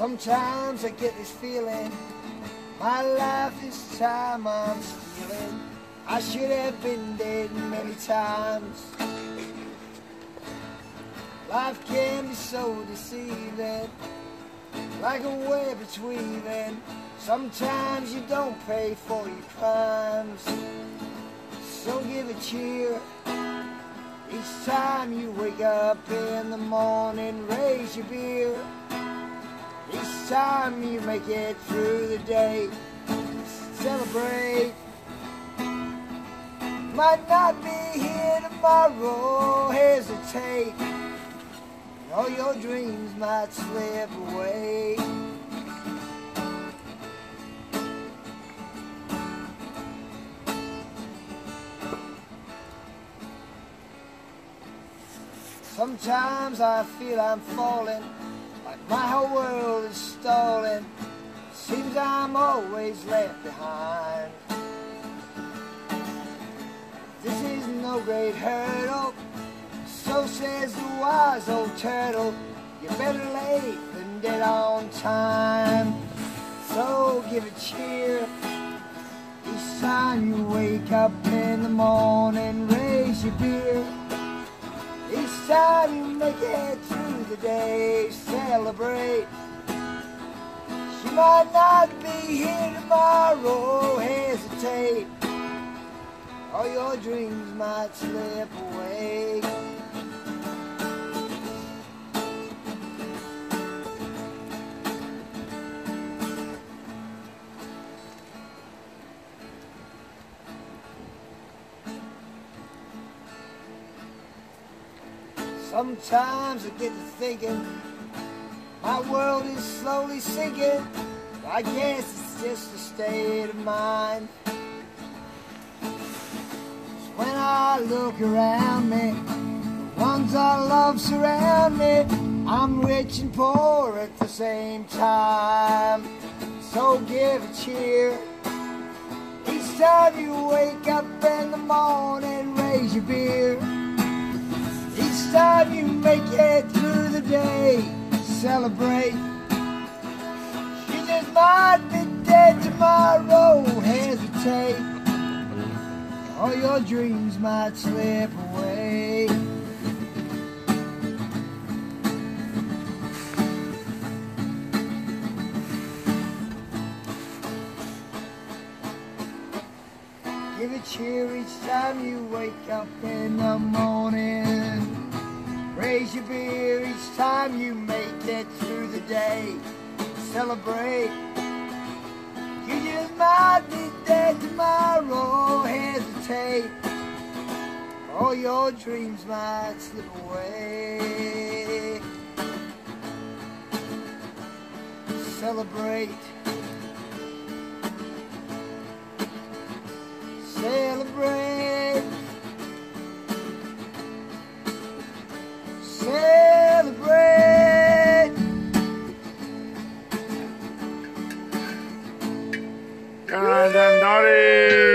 Sometimes I get this feeling my life is time I'm stealing. I should have been dead many times. Life can be so deceiving, like a web it's weaving. Sometimes you don't pay for your crimes, so give a cheer. Each time you wake up in the morning, raise your beer. Time you make it through the day, celebrate. Might not be here tomorrow, hesitate. All your dreams might slip away. Sometimes I feel I'm falling, world is stalling. Seems I'm always left behind. This is no great hurdle, so says the wise old turtle. You're better late than dead on time. So give a cheer each time you wake up in the morning. Raise your beer. Time you make it through the day, celebrate. She might not be here tomorrow, hesitate. All your dreams might slip away. Sometimes I get to thinking my world is slowly sinking. I guess it's just a state of mind. So when I look around me, the ones I love surround me. I'm rich and poor at the same time. So give a cheer. Each time you wake up in the morning, raise your beer. Each time you make it through the day, celebrate. You just might be dead tomorrow, hesitate. All your dreams might slip away. Give a cheer each time you wake up in the morning. Time you make it through the day. Celebrate. You just might be dead tomorrow. Hesitate. All your dreams might slip away. Celebrate. and naughty.